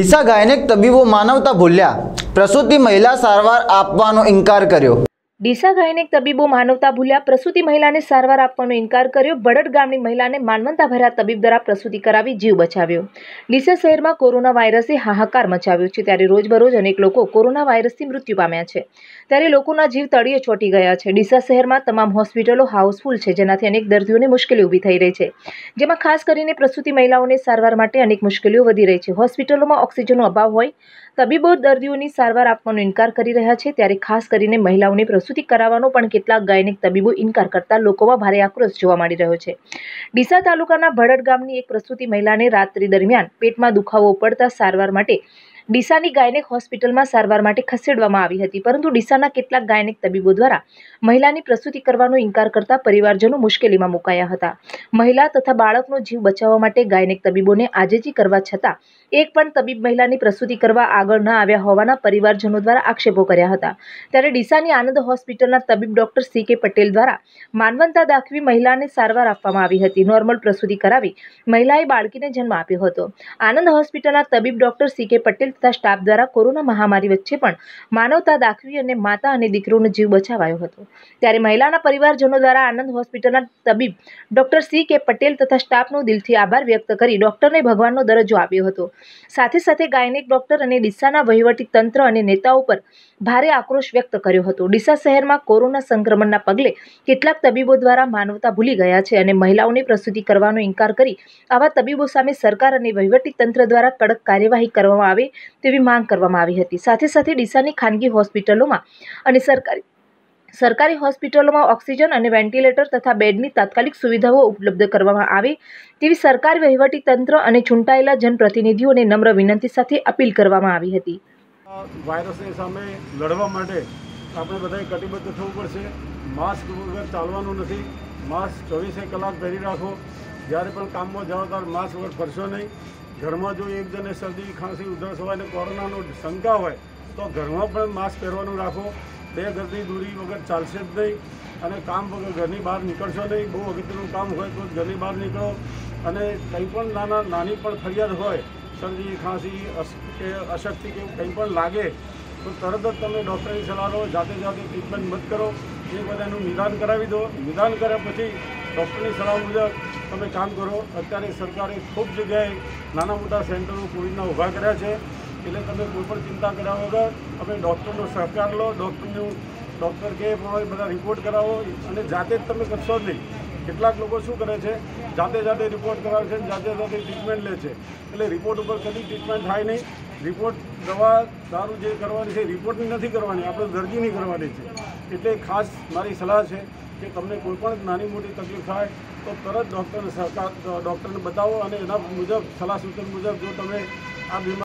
Deesa gynaec તબીબો માનવતા ભૂલ્યા. પ્રસૂતિ મહિલા સારવાર આપવાનો ઇનકાર કર્યો. ડીસા ગાયનેક તબીબો માનવતા ભૂલ્યા. પ્રસૂતિ મહિલાને સારવાર આપવાનો ઇનકાર કર્યો. બડદ ગામની મહિલાને માનવતા ભર્યા તબીબ દ્વારા પ્રસૂતિ કરાવી જીવ બચાવ્યો. ડીસા શહેરમાં કોરોના વાયરસે હાહાકાર મચાવ્યો છે. ત્યારે રોજબરોજ અનેક લોકો કોરોના વાયરસથી મૃત્યુ પામ્યા છે. ત્યારે લોકોના જીવ તળિયે ચોંટી ગયા છે. ડીસા શહેરમાં તમામ હોસ્પિટલો હાઉસફુલ છે, જેનાથી અનેક દર્દીઓને મુશ્કેલી ઊભી થઈ રહી છે. જેમાં ખાસ કરીને પ્રસૂતિ મહિલાઓને સારવાર માટે અનેક મુશ્કેલીઓ વધી રહી છે. હોસ્પિટલોમાં ઓક્સિજનનો અભાવ હોય, તબીબો દર્દીઓની સારવાર આપવાનો ઇનકાર કરી રહ્યા છે. ત્યારે ખાસ કરીને મહિલાઓને પ્રસૂતિ કરાવવાનો પણ કેટલાક ગાયનિક તબીબો ઇનકાર કરતા લોકોમાં ભારે આક્રોશ જોવા મળી રહ્યો છે. ડીસા તાલુકાના ભડડ ગામની એક પ્રસૂતિ મહિલાને રાત્રિ દરમિયાન પેટમાં દુખાવો પડતા સારવાર માટે ડીસાની ગાયનેક હોસ્પિટલમાં સારવાર માટે ખસેડવામાં આવી હતી, પરંતુ ડીસાના કેટલાક ગાયનેક તબીબો દ્વારા મહિલાની પ્રસૂતિ કરવાનો ઇનકાર કરતા પરિવારજનો મુશ્કેલીમાં મુકાયા હતા. મહિલા તથા બાળકનો જીવ બચાવવા માટે ગાયનેક તબીબોને આજેજી કરવા છતાં એક પણ તબીબ મહિલાની પ્રસૂતિ કરવા આગળ ન આવ્યા હોવાના પરિવારજનો દ્વારા આક્ષેપો કર્યા હતા. ત્યારે ડીસાની આનંદ હોસ્પિટલના તબીબ ડોક્ટર સી કે પટેલ દ્વારા માનવંતા દાખવી મહિલાને સારવાર આપવામાં આવી હતી. નોર્મલ પ્રસૂતિ કરાવી મહિલાએ બાળકીને જન્મ આપ્યો હતો. આનંદ હોસ્પિટલના તબીબ ડોક્ટર સી કે પટેલ તથા સ્ટાફ દ્વારા કોરોના મહામારી વચ્ચે પણ માનવતા દાખવી અને માતા અને દીકરોનો જીવ બચાવાયો હતો. ત્યારે મહિલાના પરિવારજનો દ્વારા આનંદ હોસ્પિટલના તબીબ ડોક્ટર સી કે પટેલ તથા સ્ટાફનો દિલથી આભાર વ્યક્ત કરી ડોક્ટરને ભગવાનનો દરજ્જો આપ્યો હતો. સાથે સાથે ગાયનેક ડોક્ટર અને ડીસાના વહીવટી તંત્ર અને નેતાઓ પર ભારે આક્રોશ વ્યક્ત કર્યો હતો. ડીસા શહેરમાં કોરોના સંક્રમણના પગલે કેટલાક તબીબો દ્વારા માનવતા ભૂલી ગયા છે અને મહિલાઓને પ્રસૂતિ કરવાનો ઇનકાર કરી આવા તબીબો સામે સરકાર અને વહીવટી તંત્ર દ્વારા કડક કાર્યવાહી કરવામાં આવે તેવી માંગ કરવામાં આવી હતી. સાથે સાથે ડીસાની ખાનગી હોસ્પિટલોમાં અને સરકારી સરકારી હોસ્પિટલોમાં ઓક્સિજન અને વેન્ટિલેટર તથા બેડની તાત્કાલિક સુવિધાઓ ઉપલબ્ધ કરવામાં આવે તેવી સરકારી વહીવટી તંત્ર અને ચૂંટાયેલા જનપ્રતિનિધિઓને નમ્ર વિનંતી સાથે અપીલ કરવામાં આવી હતી. વાયરસની સામે લડવા માટે આપણે બધાએ કટિબદ્ધ થવું પડશે. માસ્ક વગર ચાલવાનું નથી. માસ્ક ચોવીસે કલાક પહેરી રાખો. જ્યારે પણ કામમાં જાઓ માસ્ક વગર ફરશો નહીં. ઘરમાં જો એક જણે શરદી, ખાંસી, ઉધરસ હોય અને કોરોનાનો શંકા હોય, તો ઘરમાં પણ માસ્ક પહેરવાનું રાખો. બે ગજની દૂરી વગર ચાલશે જ નહીં અને કામ વગર ઘરની બહાર નીકળશો નહીં. બહુ અગત્યનું કામ હોય તો ઘરની બહાર નીકળો. અને કંઈ પણ નાના, નાની પણ ફરિયાદ હોય, શરદી, ખાંસી કે અશક્તિ કે કંઈ પણ લાગે, તો તરત જ તમે ડૉક્ટરની સલાહ લો. જાતે જાતે ટ્રીટમેન્ટ મત કરો. એ બધાનું નિદાન કરાવી દો. નિદાન કર્યા પછી ડૉક્ટરની સલાહ મુજબ તમે કામ કરો. અત્યારે સરકારે ખૂબ જગ્યાએ નાના મોટા સેન્ટરો કોવિડના ઊભા કર્યા છે. એટલે તમે કોઈ પણ ચિંતા કર્યા વગર તમે ડૉક્ટરનો સહકાર લો, ડૉક્ટરનું, ડૉક્ટર કે એ પ્રમાણે બધા રિપોર્ટ કરાવો. અને જાતે જ તમે કરશો જ નહીં. કેટલાક લોકો શું કરે છે? જાતે જાતે રિપોર્ટ કરાવે છે જાતે જાતે ટ્રીટમેન્ટ લે છે. એટલે રિપોર્ટ ઉપર કદી ટ્રીટમેન્ટ થાય નહીં. રિપોર્ટ દવા, દારૂ જે કરવાની છે રિપોર્ટની નથી કરવાની. આપણે દર્દીની કરવાની છે. એટલે ખાસ મારી સલાહ છે કે તમને કોઈ પણ નાની મોટી તકલીફ થાય, તો તરત ડૉક્ટરને સરકાર ડૉક્ટરને બતાવો અને એના મુજબ, સલાહ સૂચન મુજબ જો તમે આ બીમારી